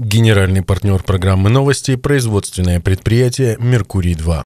Генеральный партнер программы новости – производственное предприятие «Меркурий-2».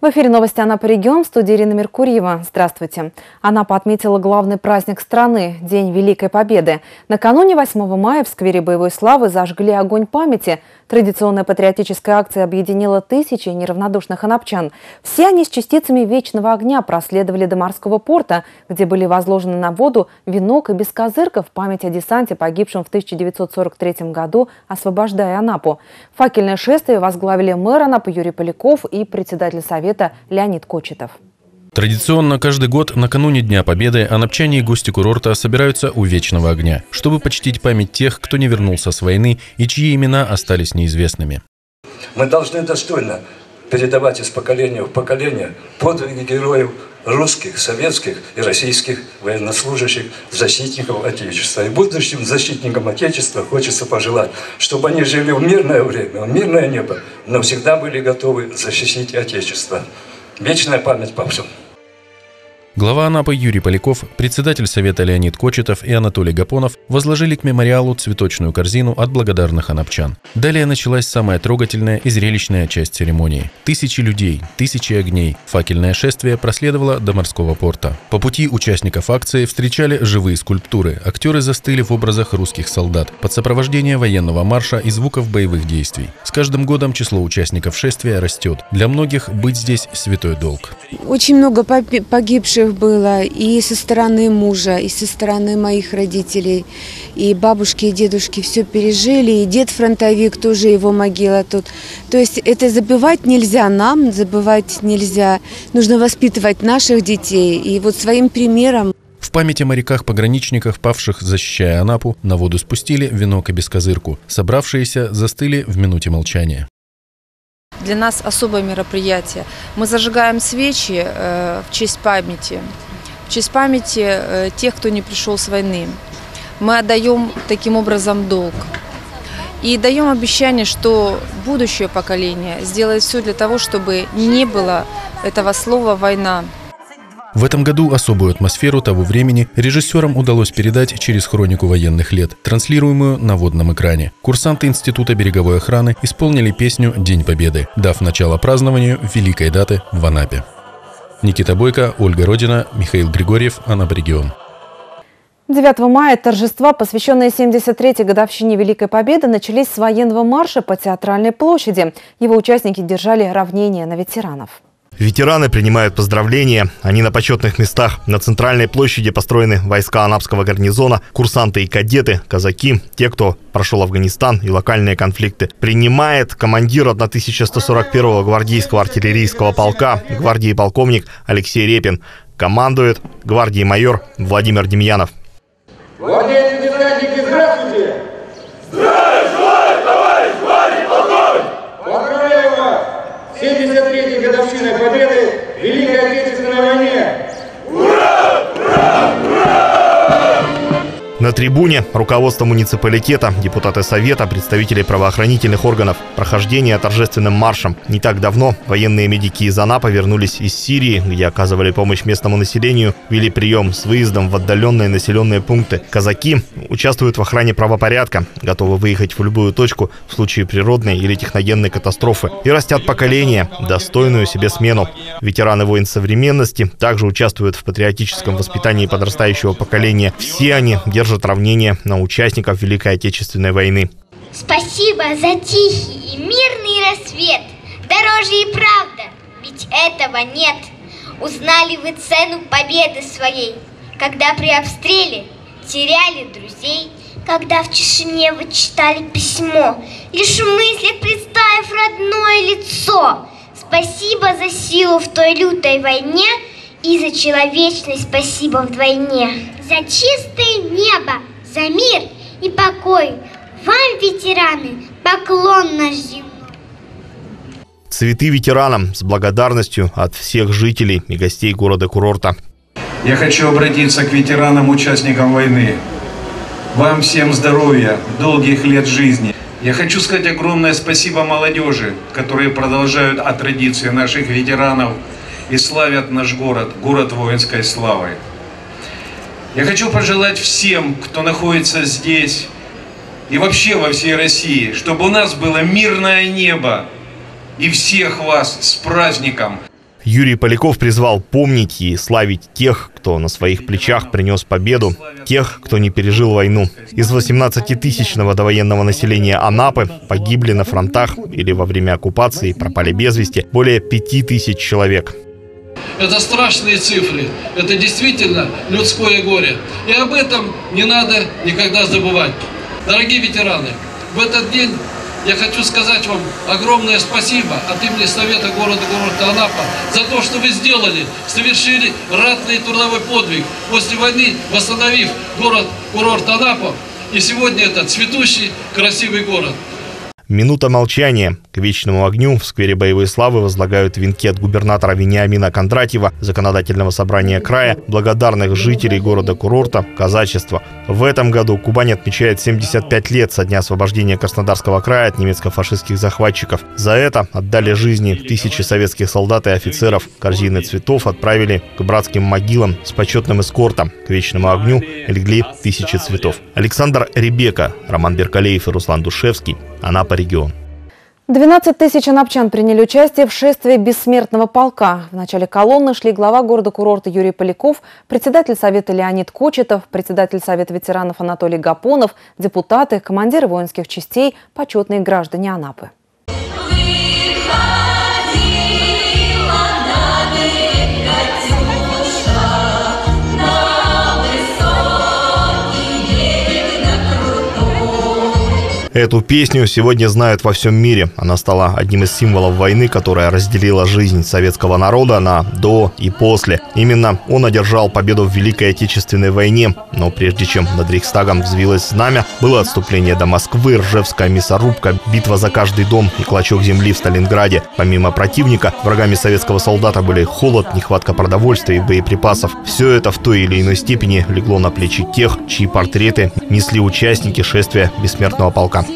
В эфире новости «Анапа регион» в студии Ирина Меркурьева. Здравствуйте. Анапа отметила главный праздник страны – День Великой Победы. Накануне 8 мая в сквере Боевой Славы зажгли огонь памяти. Традиционная патриотическая акция объединила тысячи неравнодушных анапчан. Все они с частицами вечного огня проследовали до морского порта, где были возложены на воду венок и бескозырка в память о десанте, погибшем в 1943 году, освобождая Анапу. Факельное шествие возглавили мэр Анапы Юрий Поляков и председатель Совета Леонид Кочетов. Традиционно каждый год накануне Дня Победы анапчане и гости курорта собираются у Вечного огня, чтобы почтить память тех, кто не вернулся с войны и чьи имена остались неизвестными. Мы должны достойно передавать из поколения в поколение подвиги героев русских, советских и российских военнослужащих, защитников Отечества. И будущим защитникам Отечества хочется пожелать, чтобы они жили в мирное время, в мирное небо, но всегда были готовы защитить Отечество. Вечная память павшим. Глава Анапы Юрий Поляков, председатель Совета Леонид Кочетов и Анатолий Гапонов возложили к мемориалу цветочную корзину от благодарных анапчан. Далее началась самая трогательная и зрелищная часть церемонии. Тысячи людей, тысячи огней. Факельное шествие проследовало до морского порта. По пути участников акции встречали живые скульптуры. Актеры застыли в образах русских солдат под сопровождение военного марша и звуков боевых действий. С каждым годом число участников шествия растет. Для многих быть здесь святой долг. Очень много погибших родственников было и со стороны мужа, и со стороны моих родителей. И бабушки, и дедушки все пережили, и дед фронтовик, тоже его могила тут. То есть это забывать нельзя нам, забывать нельзя. Нужно воспитывать наших детей. И вот своим примером в память о моряках-пограничниках, павших, защищая Анапу, на воду спустили венок и бескозырку. Собравшиеся застыли в минуте молчания. Для нас особое мероприятие. Мы зажигаем свечи э, в честь памяти, в честь памяти э, тех, кто не пришел с войны. Мы отдаем таким образом долг. И даем обещание, что будущее поколение сделает все для того, чтобы не было этого слова «война». В этом году особую атмосферу того времени режиссерам удалось передать через хронику военных лет, транслируемую на водном экране. Курсанты Института береговой охраны исполнили песню «День Победы», дав начало празднованию великой даты в Анапе. Никита Бойко, Ольга Родина, Михаил Григорьев, Анап регион. 9 мая торжества, посвященные 73-й годовщине Великой Победы, начались с военного марша по Театральной площади. Его участники держали равнение на ветеранов. Ветераны принимают поздравления. Они на почетных местах. На центральной площади построены войска Анапского гарнизона, курсанты и кадеты, казаки, те, кто прошел Афганистан и локальные конфликты. Принимает командир 1141-го гвардейского артиллерийского полка, гвардии полковник Алексей Репин. Командует гвардии майор Владимир Демьянов. Десантники, здравствуйте! Здравия желаю, товарищ гвардии полковник! Поздравляю вас! 73-й годовщиной победы в Великой Отечественной войне! Ура! Ура! Ура! На трибуне руководство муниципалитета, депутаты совета, представители правоохранительных органов. Прохождение торжественным маршем. Не так давно военные медики из Анапа вернулись из Сирии, где оказывали помощь местному населению, вели прием с выездом в отдаленные населенные пункты. Казаки участвуют в охране правопорядка, готовы выехать в любую точку в случае природной или техногенной катастрофы и растят поколение, достойную себе смену. Ветераны войн современности также участвуют в патриотическом воспитании подрастающего поколения. Все они держат равнение на участников Великой Отечественной войны. Спасибо за тихий и мирный рассвет. Дороже и правда, ведь этого нет. Узнали вы цену победы своей, когда при обстреле теряли друзей, когда в тишине вы читали письмо, лишь в мыслях представив родное лицо. Спасибо за силу в той лютой войне и за человечность спасибо вдвойне за чистое небо, за мир и покой. Вам, ветераны, поклон наш земной. Цветы ветеранам с благодарностью от всех жителей и гостей города-курорта. Я хочу обратиться к ветеранам, участникам войны. Вам всем здоровья, долгих лет жизни. Я хочу сказать огромное спасибо молодежи, которые продолжают от традиции наших ветеранов и славят наш город, город воинской славы. Я хочу пожелать всем, кто находится здесь и вообще во всей России, чтобы у нас было мирное небо и всех вас с праздником. Юрий Поляков призвал помнить и славить тех, кто на своих плечах принес победу, тех, кто не пережил войну. Из 18-тысячного довоенного населения Анапы погибли на фронтах или во время оккупации, пропали без вести более 5 тысяч человек. Это страшные цифры, это действительно людское горе. И об этом не надо никогда забывать. Дорогие ветераны, в этот день я хочу сказать вам огромное спасибо от имени Совета города города Анапа за то, что вы сделали, совершили ратный трудовой подвиг после войны, восстановив город-курорт Анапа. И сегодня это цветущий, красивый город. Минута молчания. К вечному огню в сквере боевой славы возлагают венки от губернатора Вениамина Кондратьева, законодательного собрания края, благодарных жителей города-курорта, казачества. В этом году Кубань отмечает 75 лет со дня освобождения Краснодарского края от немецко-фашистских захватчиков. За это отдали жизни тысячи советских солдат и офицеров. Корзины цветов отправили к братским могилам с почетным эскортом. К вечному огню легли тысячи цветов. Александр Ребека, Роман Беркалеев и Руслан Душевский. Анапа регион. 12 тысяч анапчан приняли участие в шествии бессмертного полка. В начале колонны шли глава города-курорта Юрий Поляков, председатель Совета Леонид Кочетов, председатель Совета ветеранов Анатолий Гапонов, депутаты, командиры воинских частей, почетные граждане Анапы. Эту песню сегодня знают во всем мире. Она стала одним из символов войны, которая разделила жизнь советского народа на до и после. Именно он одержал победу в Великой Отечественной войне. Но прежде чем над Рейхстагом взвилось знамя, было отступление до Москвы, Ржевская мясорубка, битва за каждый дом и клочок земли в Сталинграде. Помимо противника, врагами советского солдата были холод, нехватка продовольствия и боеприпасов. Все это в той или иной степени легло на плечи тех, чьи портреты несли участники шествия бессмертного полка.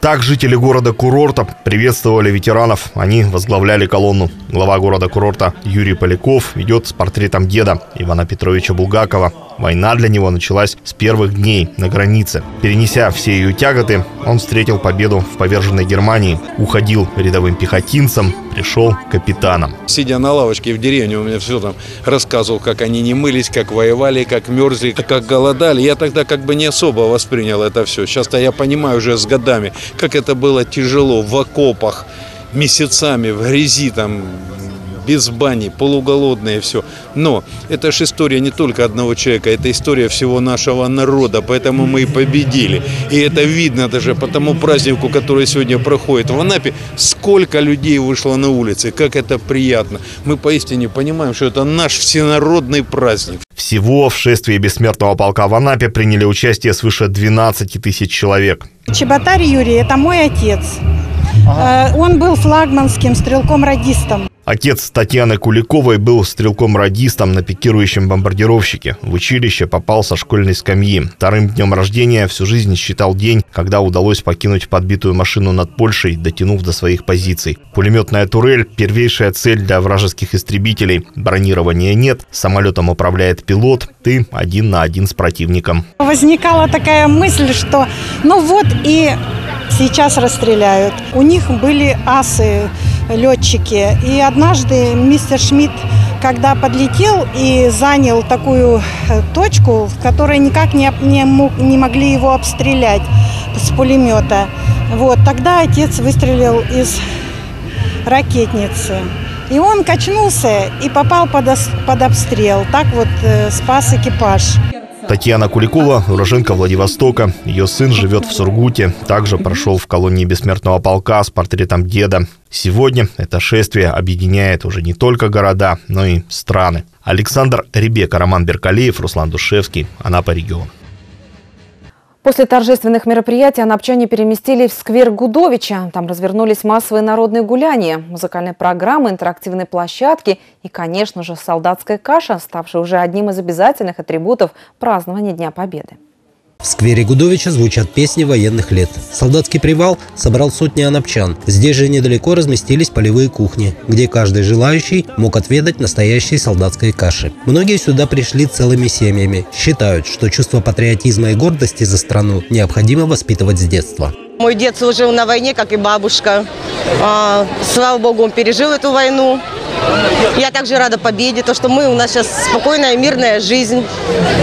Так жители города-курорта приветствовали ветеранов. Они возглавляли колонну. Глава города-курорта Юрий Поляков идет с портретом деда Ивана Петровича Булгакова. Война для него началась с первых дней на границе. Перенеся все ее тяготы, он встретил победу в поверженной Германии, уходил рядовым пехотинцем, пришел капитаном. Сидя на лавочке в деревне, у меня все там рассказывал, как они не мылись, как воевали, как мерзли, как голодали. Я тогда как бы не особо воспринял это все. Сейчас-то я понимаю уже с годами, как это было тяжело в окопах, месяцами в грязи там без бани, полуголодные, все. Но это же история не только одного человека, это история всего нашего народа, поэтому мы и победили. И это видно даже по тому празднику, который сегодня проходит в Анапе, сколько людей вышло на улицы, как это приятно. Мы поистине понимаем, что это наш всенародный праздник. Всего в шествии бессмертного полка в Анапе приняли участие свыше 12 тысяч человек. Чеботарь Юрий – это мой отец. Ага. Э, он был флагманским стрелком-радистом. Отец Татьяны Куликовой был стрелком-радистом на пикирующем бомбардировщике. В училище попал со школьной скамьи. Вторым днем рождения всю жизнь считал день, когда удалось покинуть подбитую машину над Польшей, дотянув до своих позиций. Пулеметная турель – первейшая цель для вражеских истребителей. Бронирования нет, самолетом управляет пилот, ты один на один с противником. Возникала такая мысль, что ну вот и сейчас расстреляют. У них были асы летчики. И однажды мистер Шмидт, когда подлетел и занял такую э, точку, в которой никак не, не, мог, не могли его обстрелять с пулемета, вот, тогда отец выстрелил из ракетницы. И он качнулся и попал под, под обстрел. Так вот э, спас экипаж. Татьяна Куликова, уроженка Владивостока. Ее сын живет в Сургуте. Также прошел в колонии бессмертного полка с портретом деда. Сегодня это шествие объединяет уже не только города, но и страны. Александр Ребека, Роман Беркалеев, Руслан Душевский, Анапа регион. После торжественных мероприятий анапчане переместились в сквер Гудовича. Там развернулись массовые народные гуляния, музыкальные программы, интерактивные площадки и, конечно же, солдатская каша, ставшая уже одним из обязательных атрибутов празднования Дня Победы. В сквере Гудовича звучат песни военных лет. Солдатский привал собрал сотни анапчан. Здесь же недалеко разместились полевые кухни, где каждый желающий мог отведать настоящей солдатской каши. Многие сюда пришли целыми семьями. Считают, что чувство патриотизма и гордости за страну необходимо воспитывать с детства. Мой дед служил на войне, как и бабушка. А, слава богу, он пережил эту войну. Я также рада победе, то, что мы, у нас сейчас спокойная, мирная жизнь,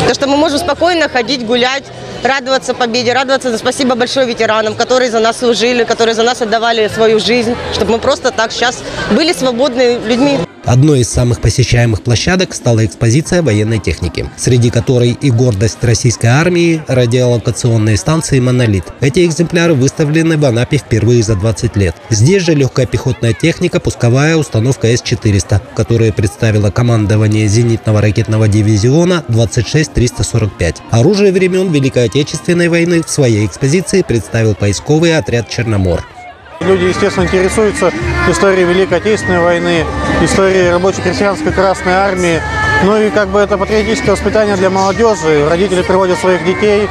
то, что мы можем спокойно ходить, гулять, радоваться победе, радоваться. Спасибо большое ветеранам, которые за нас служили, которые за нас отдавали свою жизнь, чтобы мы просто так сейчас были свободными людьми. Одной из самых посещаемых площадок стала экспозиция военной техники, среди которой и гордость российской армии, радиолокационные станции «Монолит». Эти экземпляры выставлены в Анапе впервые за 20 лет. Здесь же легкая пехотная техника, пусковая установка С-400, которая представила командование зенитного ракетного дивизиона 26345. Оружие времен Великой Отечественной войны в своей экспозиции представил поисковый отряд «Черномор». Люди, естественно, интересуются историей Великой Отечественной войны, историей рабоче-крестьянской Красной Армии. Ну и как бы это патриотическое воспитание для молодежи. Родители приводят своих детей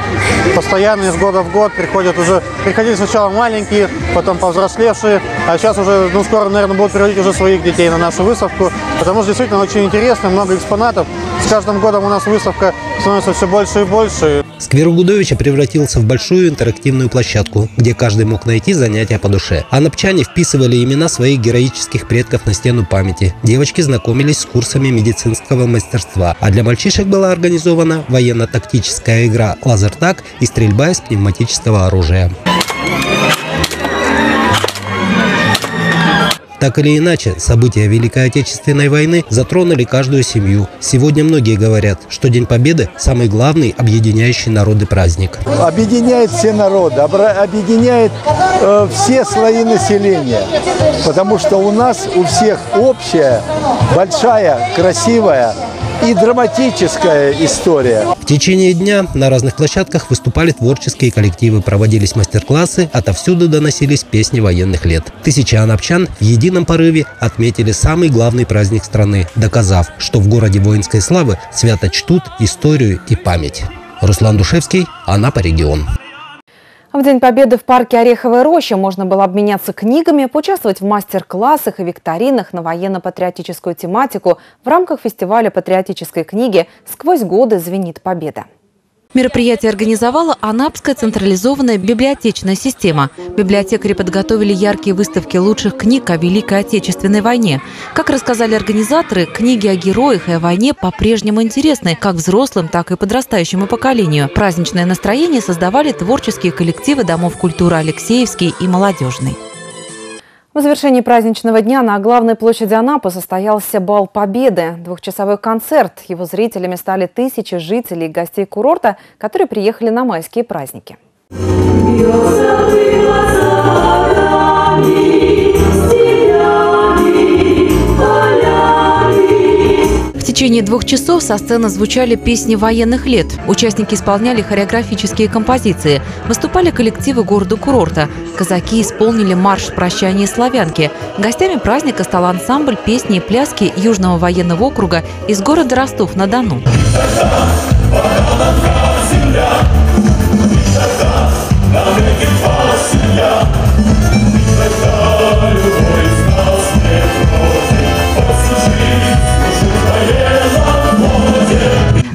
постоянно из года в год. Приходят уже, приходили сначала маленькие, потом повзрослевшие, а сейчас уже, ну скоро, наверное, будут приводить уже своих детей на нашу выставку, потому что действительно очень интересно, много экспонатов. С каждым годом у нас выставка становится все больше и больше. Сквер Гудовича превратился в большую интерактивную площадку, где каждый мог найти занятия по душе. А напчане вписывали имена своих героических предков на стену памяти. Девочки знакомились с курсами медицинского мастерства, а для мальчишек была организована военно-тактическая игра «Лазертаг» и стрельба из пневматического оружия. Так или иначе, события Великой Отечественной войны затронули каждую семью. Сегодня многие говорят, что День Победы – самый главный объединяющий народы праздник. Объединяет все народы, объединяет э, все слои населения. Потому что у нас у всех общая, большая, красивая и драматическая история. В течение дня на разных площадках выступали творческие коллективы, проводились мастер-классы, отовсюду доносились песни военных лет. Тысячи анапчан в едином порыве отметили самый главный праздник страны, доказав, что в городе воинской славы свято чтут историю и память. Руслан Душевский, Анапа регион. В День Победы в парке Ореховая роща можно было обменяться книгами, поучаствовать в мастер-классах и викторинах на военно-патриотическую тематику в рамках фестиваля патриотической книги «Сквозь годы звенит победа». Мероприятие организовала Анапская централизованная библиотечная система. Библиотекари подготовили яркие выставки лучших книг о Великой Отечественной войне. Как рассказали организаторы, книги о героях и о войне по-прежнему интересны как взрослым, так и подрастающему поколению. Праздничное настроение создавали творческие коллективы Домов культуры Алексеевский и Молодежный. В завершении праздничного дня на главной площади Анапы состоялся Бал Победы. Двухчасовой концерт. Его зрителями стали тысячи жителей и гостей курорта, которые приехали на майские праздники. Течение двух часов со сцены звучали песни военных лет. Участники исполняли хореографические композиции. Выступали коллективы города-курорта. Казаки исполнили марш прощания славянки. Гостями праздника стал ансамбль песни и пляски Южного военного округа из города Ростов-на-Дону.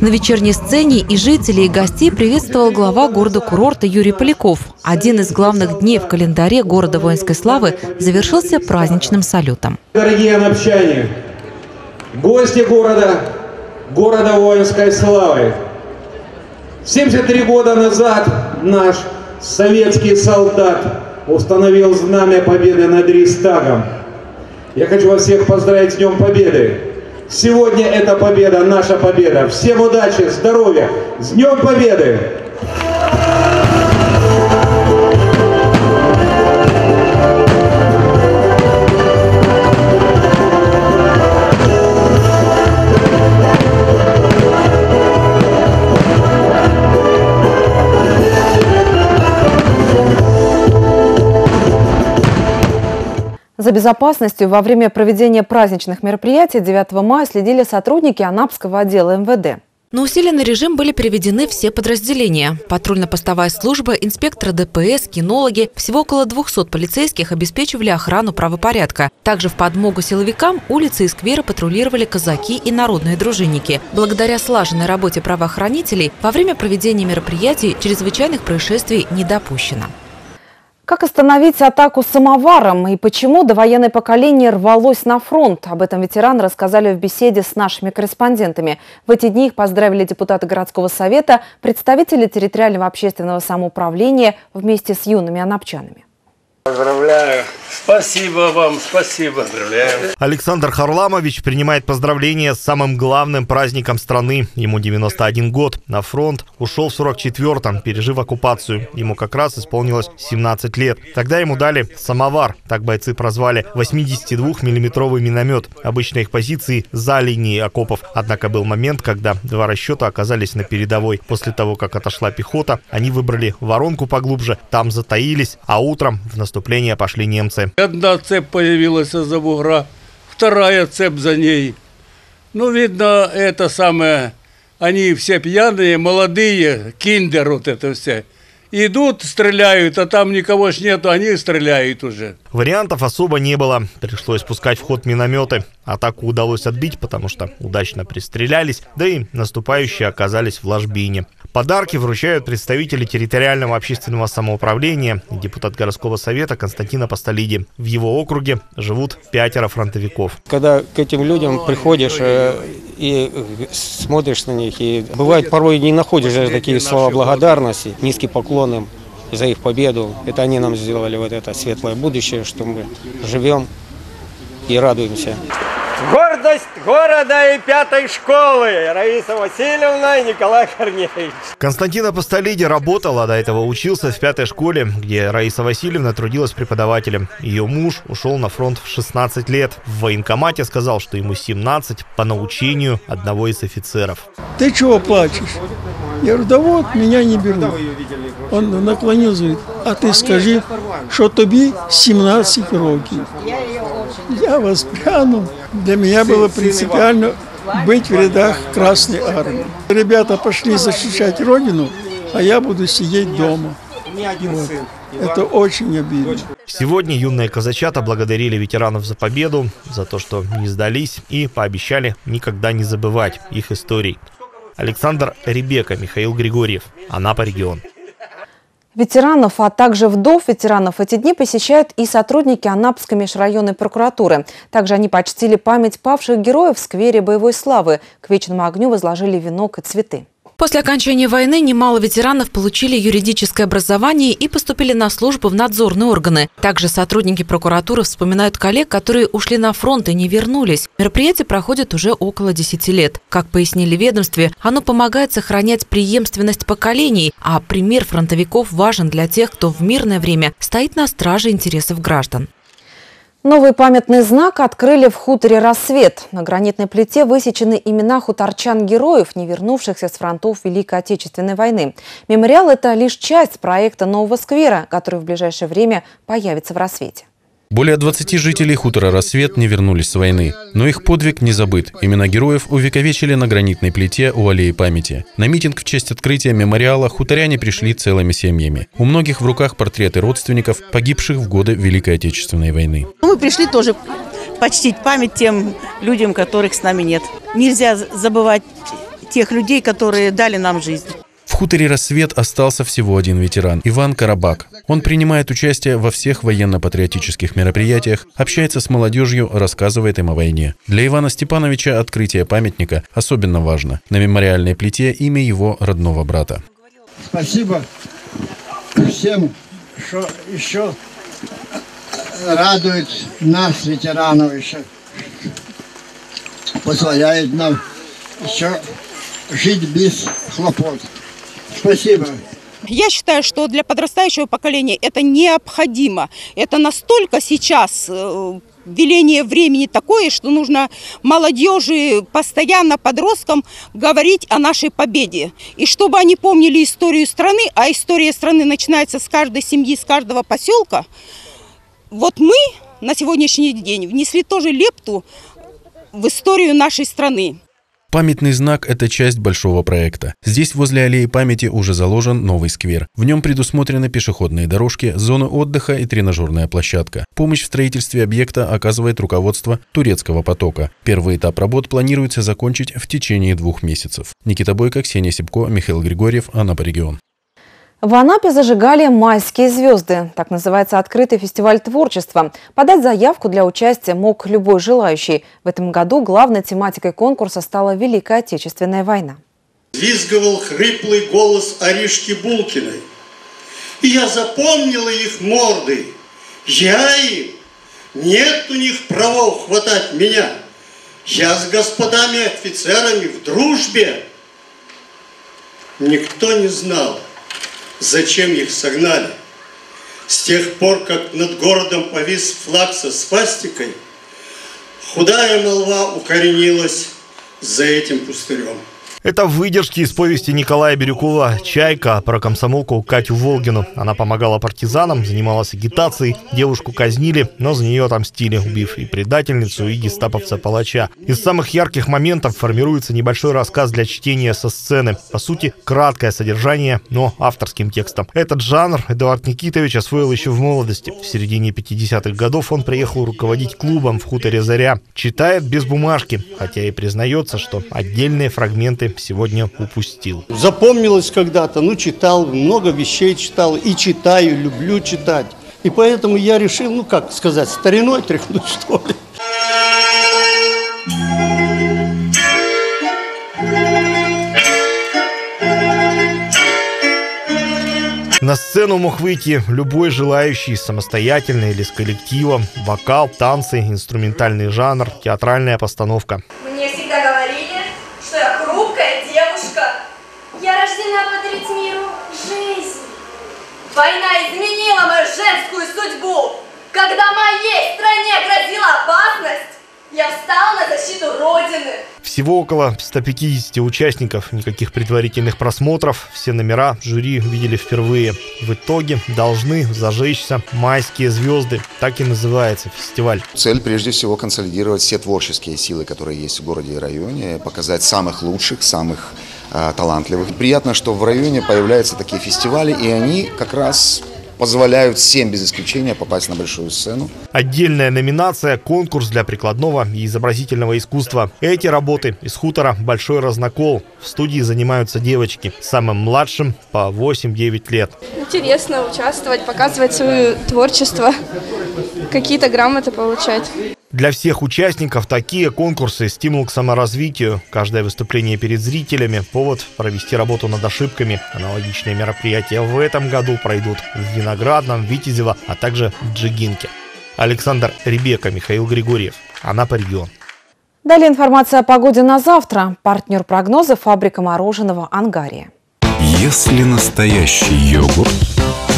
На вечерней сцене и жителей, и гостей приветствовал глава города-курорта Юрий Поляков. Один из главных дней в календаре города воинской славы завершился праздничным салютом. Дорогие анапчане, гости города, города воинской славы. 73 года назад наш советский солдат установил знамя победы над Рейстагом. Я хочу вас всех поздравить с Днем Победы. Сегодня эта победа, наша победа. Всем удачи, здоровья, с Днем Победы! За безопасностью во время проведения праздничных мероприятий 9 мая следили сотрудники Анапского отдела МВД. На усиленный режим были переведены все подразделения. Патрульно-постовая служба, инспекторы ДПС, кинологи. Всего около 200 полицейских обеспечивали охрану правопорядка. Также в подмогу силовикам улицы и скверы патрулировали казаки и народные дружинники. Благодаря слаженной работе правоохранителей во время проведения мероприятий чрезвычайных происшествий не допущено. Как остановить атаку самоваром и почему довоенное поколение рвалось на фронт? Об этом ветераны рассказали в беседе с нашими корреспондентами. В эти дни их поздравили депутаты городского совета, представители территориального общественного самоуправления вместе с юными анапчанами. Поздравляю. Спасибо вам, спасибо. Поздравляю. Александр Харламович принимает поздравления с самым главным праздником страны. Ему 91 год. На фронт ушел в 44-м, пережив оккупацию. Ему как раз исполнилось 17 лет. Тогда ему дали самовар. Так бойцы прозвали 82-миллиметровый миномет. Обычно их позиции за линией окопов. Однако был момент, когда два расчета оказались на передовой. После того, как отошла пехота, они выбрали воронку поглубже, там затаились, а утром в наступление пошли немцы. Одна цепь появилась из-за бугра, вторая цепь за ней. Ну, видно, это самое, они все пьяные, молодые, киндер вот это все. Идут, стреляют, а там никого ж нету, они стреляют уже. Вариантов особо не было. Пришлось пускать в ход минометы. Атаку удалось отбить, потому что удачно пристрелялись, да и наступающие оказались в ложбине. Подарки вручают представители территориального общественного самоуправления депутат городского совета Константина Постолиди. В его округе живут пятеро фронтовиков. Когда к этим людям приходишь э, и смотришь на них, и бывает порой не находишь даже такие слова благодарности, низкий поклон им за их победу. Это они нам сделали вот это светлое будущее, что мы живем и радуемся. Гордость города и пятой школы Раиса Васильевна и Николай Корнеевич. Константин Апостолиди работал, а до этого учился в пятой школе, где Раиса Васильевна трудилась преподавателем. Ее муж ушел на фронт в 16 лет. В военкомате сказал, что ему 17 по научению одного из офицеров. Ты чего плачешь? Я говорю, да вот, меня не берут. Он наклонился, говорит, а ты скажи, что тобі 17 років. Я воспрянул. Для меня было принципиально быть в рядах Красной Армии. Ребята пошли защищать Родину, а я буду сидеть дома. Вот. Это очень обидно. Сегодня юные казачата благодарили ветеранов за победу, за то, что не сдались и пообещали никогда не забывать их историй. Александр Ребека, Михаил Григорьев, Анапа регион. Ветеранов, а также вдов ветеранов эти дни посещают и сотрудники Анапской межрайонной прокуратуры. Также они почтили память павших героев в сквере боевой славы. К вечному огню возложили венок и цветы. После окончания войны немало ветеранов получили юридическое образование и поступили на службу в надзорные органы. Также сотрудники прокуратуры вспоминают коллег, которые ушли на фронт и не вернулись. Мероприятие проходит уже около 10 лет. Как пояснили ведомстве, оно помогает сохранять преемственность поколений, а пример фронтовиков важен для тех, кто в мирное время стоит на страже интересов граждан. Новый памятный знак открыли в хуторе «Рассвет». На гранитной плите высечены имена хуторчан-героев, не вернувшихся с фронтов Великой Отечественной войны. Мемориал – это лишь часть проекта нового сквера, который в ближайшее время появится в «Рассвете». Более 20 жителей хутора «Рассвет» не вернулись с войны. Но их подвиг не забыт. Имена героев увековечили на гранитной плите у аллеи памяти. На митинг в честь открытия мемориала хуторяне пришли целыми семьями. У многих в руках портреты родственников, погибших в годы Великой Отечественной войны. Мы пришли тоже почтить память тем людям, которых с нами нет. Нельзя забывать тех людей, которые дали нам жизнь. Хуторе «Рассвет» остался всего один ветеран – Иван Карабак. Он принимает участие во всех военно-патриотических мероприятиях, общается с молодежью, рассказывает им о войне. Для Ивана Степановича открытие памятника особенно важно. На мемориальной плите имя его родного брата. Спасибо всем, что еще радует нас, ветеранов, еще позволяет нам еще жить без хлопот. Спасибо. Я считаю, что для подрастающего поколения это необходимо. Это настолько сейчас э, веление времени такое, что нужно молодежи, постоянно подросткам говорить о нашей победе. И чтобы они помнили историю страны, а история страны начинается с каждой семьи, с каждого поселка, вот мы на сегодняшний день внесли тоже лепту в историю нашей страны. Памятный знак – это часть большого проекта. Здесь возле аллеи памяти уже заложен новый сквер. В нем предусмотрены пешеходные дорожки, зоны отдыха и тренажерная площадка. Помощь в строительстве объекта оказывает руководство турецкого потока. Первый этап работ планируется закончить в течение двух месяцев. Никита Бойко, Ксения Сипко, Михаил Григорьев, Анапа регион. В Анапе зажигали «Майские звезды». Так называется открытый фестиваль творчества. Подать заявку для участия мог любой желающий. В этом году главной тематикой конкурса стала Великая Отечественная война. Визговал хриплый голос Аришки Булкиной. И я запомнила их морды. Я им. Нет у них правов хватать меня. Я с господами офицерами в дружбе. Никто не знал, зачем их согнали. С тех пор, как над городом повис флаг со свастикой, худая молва укоренилась за этим пустырем. Это выдержки из повести Николая Бирюкова «Чайка» про комсомолку Катю Волгину. Она помогала партизанам, занималась агитацией. Девушку казнили, но за нее отомстили, убив и предательницу, и гестаповца-палача. Из самых ярких моментов формируется небольшой рассказ для чтения со сцены. По сути, краткое содержание, но авторским текстом. Этот жанр Эдуард Никитович освоил еще в молодости. В середине 50-х годов он приехал руководить клубом в хуторе «Заря». Читает без бумажки, хотя и признается, что отдельные фрагменты сегодня упустил. Запомнилось когда-то, ну, читал, много вещей читал и читаю, люблю читать. И поэтому я решил, ну, как сказать, стариной тряхнуть, что ли. На сцену мог выйти любой желающий, самостоятельно или с коллективом. Вокал, танцы, инструментальный жанр, театральная постановка. Мне всегда моей стране грозила опасность, я встала на защиту Родины. Всего около 150 участников, никаких предварительных просмотров, все номера жюри видели впервые. В итоге должны зажечься майские звезды, так и называется фестиваль. Цель прежде всего консолидировать все творческие силы, которые есть в городе и районе, показать самых лучших, самых э, талантливых. Приятно, что в районе появляются такие фестивали, и они как раз позволяют всем без исключения попасть на большую сцену. Отдельная номинация – конкурс для прикладного и изобразительного искусства. Эти работы из хутора «Большой разнокол». В студии занимаются девочки, самым младшим по 8-9 лет. Интересно участвовать, показывать свое творчество, какие-то грамоты получать. Для всех участников такие конкурсы – стимул к саморазвитию. Каждое выступление перед зрителями – повод провести работу над ошибками. Аналогичные мероприятия в этом году пройдут в Виноградном, Витязево, а также в Джигинке. Александр Ребека, Михаил Григорьев. Анапа регион. Далее информация о погоде на завтра. Партнер прогноза – фабрика мороженого «Ангария». Если настоящий йогурт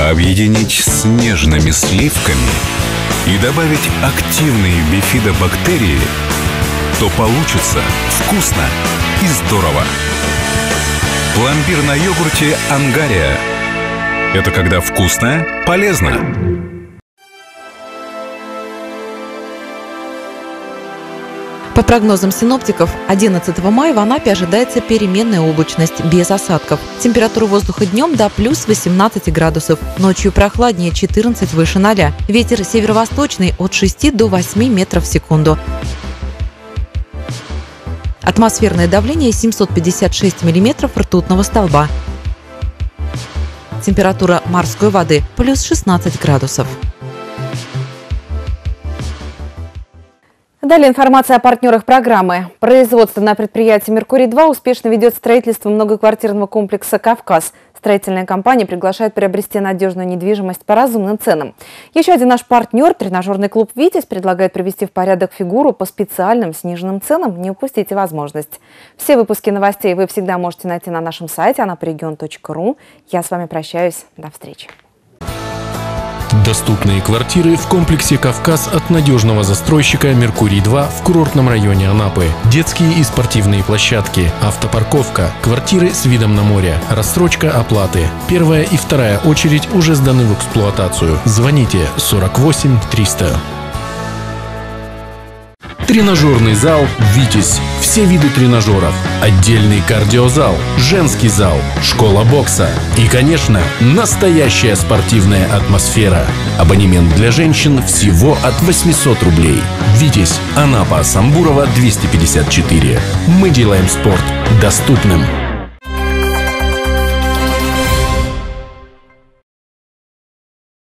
объединить с нежными сливками и добавить активные бифидобактерии, то получится вкусно и здорово. Пломбир на йогурте «Ангария» – это когда вкусно, полезно. По прогнозам синоптиков, 11 мая в Анапе ожидается переменная облачность без осадков. Температура воздуха днем до плюс 18 градусов, ночью прохладнее 14 выше 0. Ветер северо-восточный от 6 до 8 метров в секунду. Атмосферное давление 756 миллиметров ртутного столба. Температура морской воды плюс 16 градусов. Далее информация о партнерах программы. Производство на предприятии «Меркурий-2» успешно ведет строительство многоквартирного комплекса «Кавказ». Строительная компания приглашает приобрести надежную недвижимость по разумным ценам. Еще один наш партнер, тренажерный клуб «Витязь», предлагает привести в порядок фигуру по специальным сниженным ценам. Не упустите возможность. Все выпуски новостей вы всегда можете найти на нашем сайте anaporegion.ru. Я с вами прощаюсь. До встречи. Доступные квартиры в комплексе «Кавказ» от надежного застройщика «Меркурий-2» в курортном районе Анапы. Детские и спортивные площадки, автопарковка, квартиры с видом на море, рассрочка оплаты. Первая и вторая очередь уже сданы в эксплуатацию. Звоните 48 300. Тренажерный зал «Витязь». Все виды тренажеров. Отдельный кардиозал, женский зал, школа бокса. И, конечно, настоящая спортивная атмосфера. Абонемент для женщин всего от 800 рублей. «Витязь», Анапа, Самбурова, 254. Мы делаем спорт доступным.